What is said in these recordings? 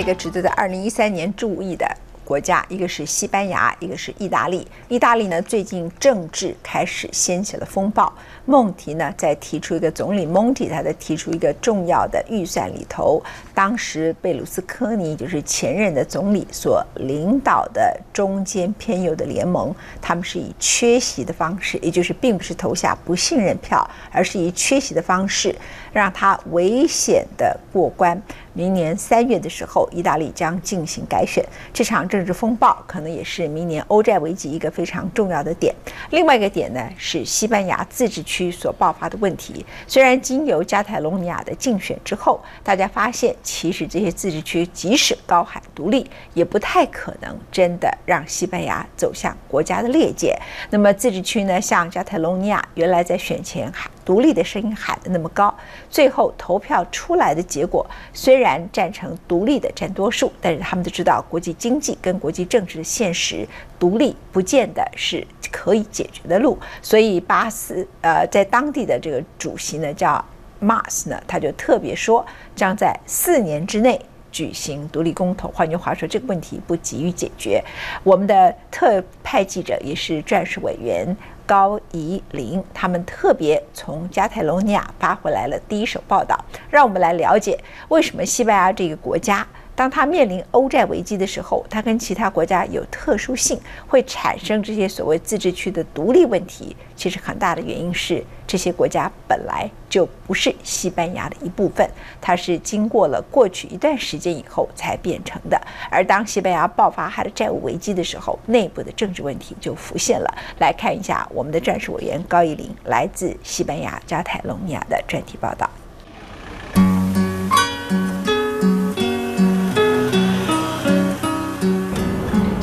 一个值得在二零一三年注意的国家，一个是西班牙，一个是意大利。意大利呢，最近政治开始掀起了风暴。孟提呢，在提出一个总理蒙提，他在提出一个重要的预算里头，当时贝鲁斯科尼就是前任的总理所领导的中间偏右的联盟，他们是以缺席的方式，也就是并不是投下不信任票，而是以缺席的方式让他危险的过关。明年三月的时候，意大利将进行改选，这场政治风暴可能也是明年欧债危机一个非常重要的点。另外一个点呢，是西班牙自治区。所爆发的问题，虽然经由加泰隆尼亚的竞选之后，大家发现其实这些自治区即使高喊独立，也不太可能真的让西班牙走向国家的裂解。那么自治区呢，像加泰隆尼亚原来在选前喊独立的声音喊得那么高，最后投票出来的结果虽然赞成独立的占多数，但是他们都知道国际经济跟国际政治的现实，独立不见得是可以解决的路。所以巴斯呃。在当地的这个主席呢，叫 Mas 呢，他就特别说，将在四年之内举行独立公投。换句话说，这个问题不急于解决。我们的特派记者也是战士委员高怡玲，他们特别从加泰罗尼亚发回来了第一手报道，让我们来了解为什么西班牙这个国家。当他面临欧债危机的时候，他跟其他国家有特殊性，会产生这些所谓自治区的独立问题。其实很大的原因是，这些国家本来就不是西班牙的一部分，它是经过了过去一段时间以后才变成的。而当西班牙爆发它的债务危机的时候，内部的政治问题就浮现了。来看一下我们的战术委员高一林来自西班牙加泰隆尼亚的专题报道。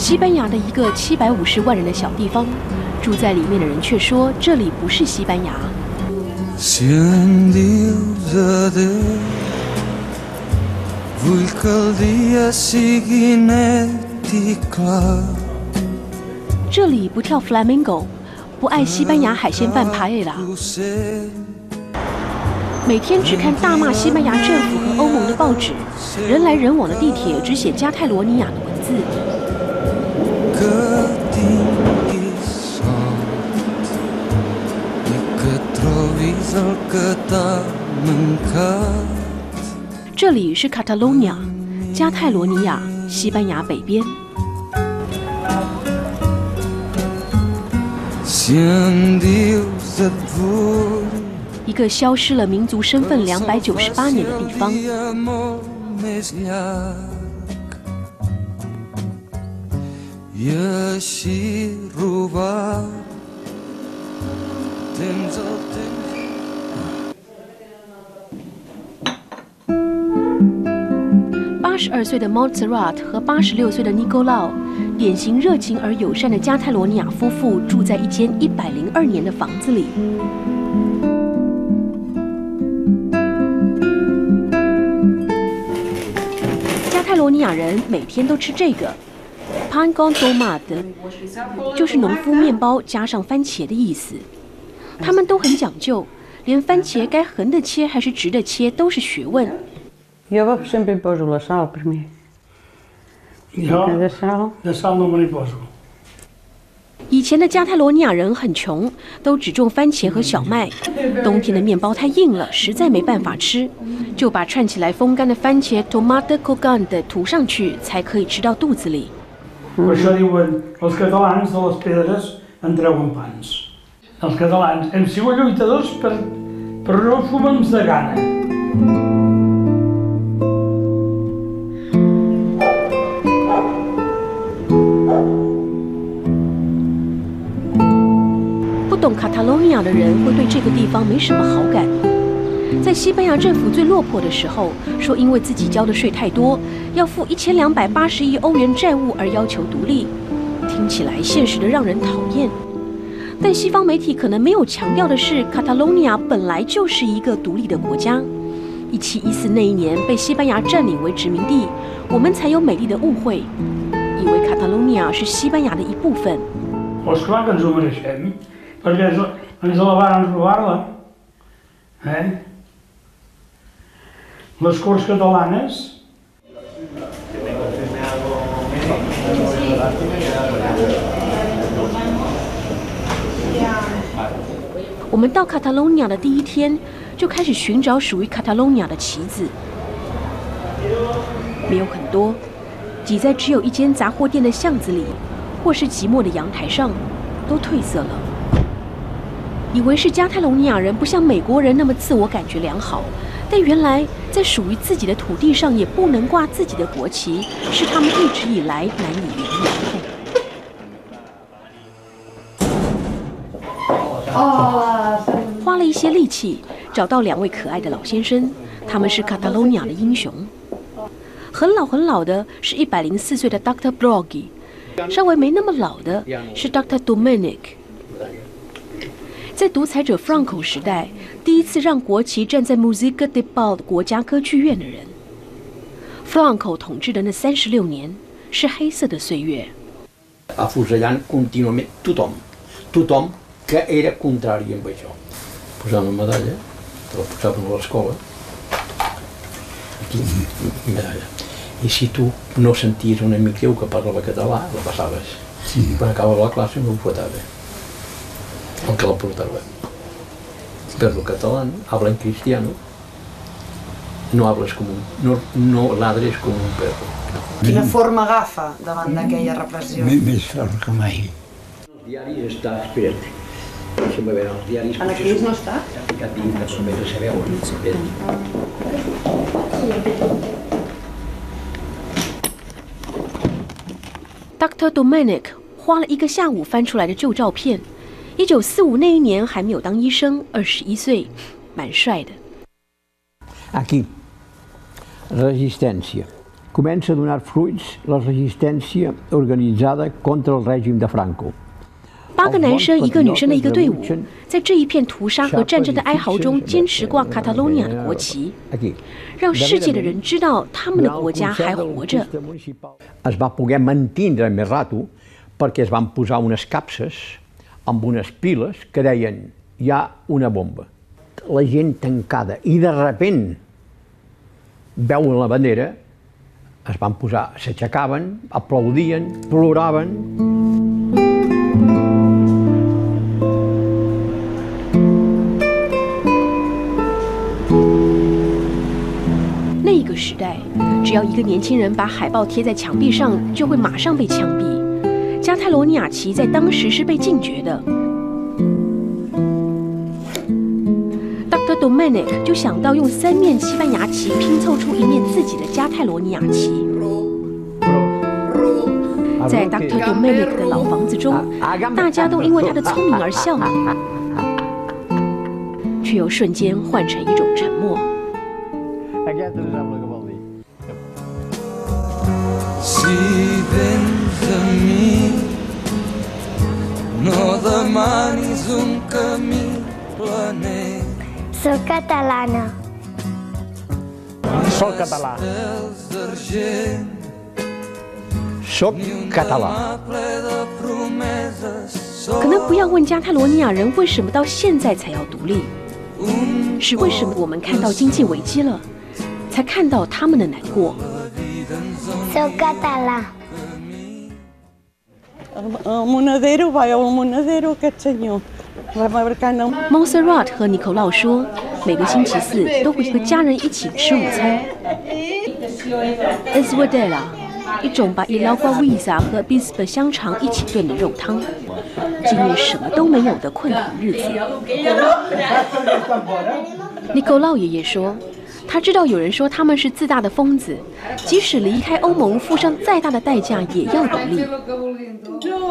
西班牙的一个七百五十万人的小地方，住在里面的人却说这里不是西班牙。这里不跳 flamingo，不爱西班牙海鲜饭 paella，每天只看大骂西班牙政府和欧盟的报纸，人来人往的地铁只写加泰罗尼亚的文字。这里是卡塔罗尼亚，加泰罗尼亚，西班牙北边。一个消失了民族身份两百九十八年的地方。八十二岁的 Montserrat 和八十六岁的 Nicolau，典型热情而友善的加泰罗尼亚夫妇，住在一间一百零二年的房子里。加泰罗尼亚人每天都吃这个。Pan con tomate 就是农夫面包加上番茄的意思。他们都很讲究，连番茄该横的切还是直的切都是学问。以前的加泰罗尼亚人很穷，都只种番茄和小麦。冬天的面包太硬了，实在没办法吃，就把串起来风干的番茄 tomate cocante 涂上去，才可以吃到肚子里。Per això diuen els catalans de les pedres en treuen pans. Els catalans hem sigut lluitadors per, per no fumar-nos de gana. 不懂卡塔罗尼亚的人会对这个地方没什么好感。 在西班牙政府最落魄的时候，说因为自己交的税太多，要付一千两百八十亿欧元债务而要求独立，听起来现实的让人讨厌。但西方媒体可能没有强调的是，卡塔隆尼亚本来就是一个独立的国家。一七一四那一年被西班牙占领为殖民地，我们才有美丽的误会，以为卡塔隆尼亚是西班牙的一部分。我们到卡塔隆尼亚的第一天，就开始寻找属于卡塔隆尼亚的旗子，没有很多，挤在只有一间杂货店的巷子里，或是寂寞的阳台上，都褪色了。以为是加泰隆尼亚人不像美国人那么自我感觉良好，但原来在属于自己的土地上也不能挂自己的国旗，是他们一直以来难以原谅的。花了一些力气，找到两位可爱的老先生，他们是卡塔罗尼亚的英雄。很老很老的是一百零四岁的 Doctor Broggi，稍微没那么老的是 Doctor Dominic。在独裁者 Franco 时代，第一次让国旗站在 Musica de Bol 国家歌剧院的人。Franco 统治的那三十六年是黑色的岁月。El que la portava. Perro catalán, habla en cristiano, no hables com un, no, no ladres com un perro. Quina forma agafa davant d'aquella repressió? Més, més fort que mai. Els diaris està, espera't, deixa'm veure, els diaris... En aquells no està? Que tinc, que només a saber on. Espera't. Dr. Dominic 花了一个下午翻出来的旧照片。 一九四五那一年还没有当医生，二十一岁，蛮帅的。Aquí, resistència. Comença a donar fruits la resistència organitzada contra el règim de Franco. 八个男生，一个女生的一个队伍，在这一片屠杀和战争的哀嚎中，坚持挂卡塔隆尼亚的国旗，让世界的人知道他们的国家还活着。Es va poder mantindre més rato perquè es van posar unes capses amb unes piles que deien hi ha una bomba. La gent tancada i de repent veuen la bandera, es van posar, s'aixecaven, aplaudien, ploraven. 那个时代，只要一个年轻人把海报贴在墙壁上，就会马上被枪毙。 加泰罗尼亚旗在当时是被禁绝的。Dr. Dominic 就想到用三面西班牙旗拼凑出一面自己的加泰罗尼亚旗。在 Dr. Dominic 的老房子中，大家都因为他的聪明而笑，却又瞬间换成一种沉默。See then for me. A mi, no demanis un camí planer. Soc catalana. Soc català. Estels d'argent, Soc català. ple de promeses, 可能不要问加泰罗尼亚人为什么到现在才要独立，是为什么我们看到经济危机了，才看到他们的难过。Soc català. Senyor. Va marcant el... Montserrat 和尼可拉说，每个星期四都会和家人一起吃午餐。Esvedela，一种把伊拉瓜维萨和 bispe 香肠一起炖的肉汤，经历什么都没有的困苦日子。尼可拉爷爷说，他知道有人说他们是自大的疯子，即使离开欧盟，付上再大的代价也要独立。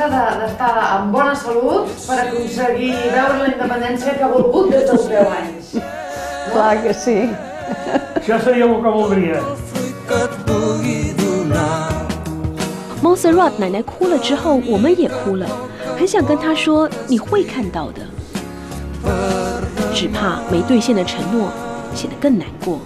d'assegurar-se de- d'estar en bona salut per aconseguir veure la independència que ha volgut des dels 10 anys. Clar que sí. Això seria el que voldria. El fruit que et pugui donar Montserrat 奶奶哭了之后，我们也哭了，很想跟她说你会看到的，只怕没兑现的承诺显得更难过。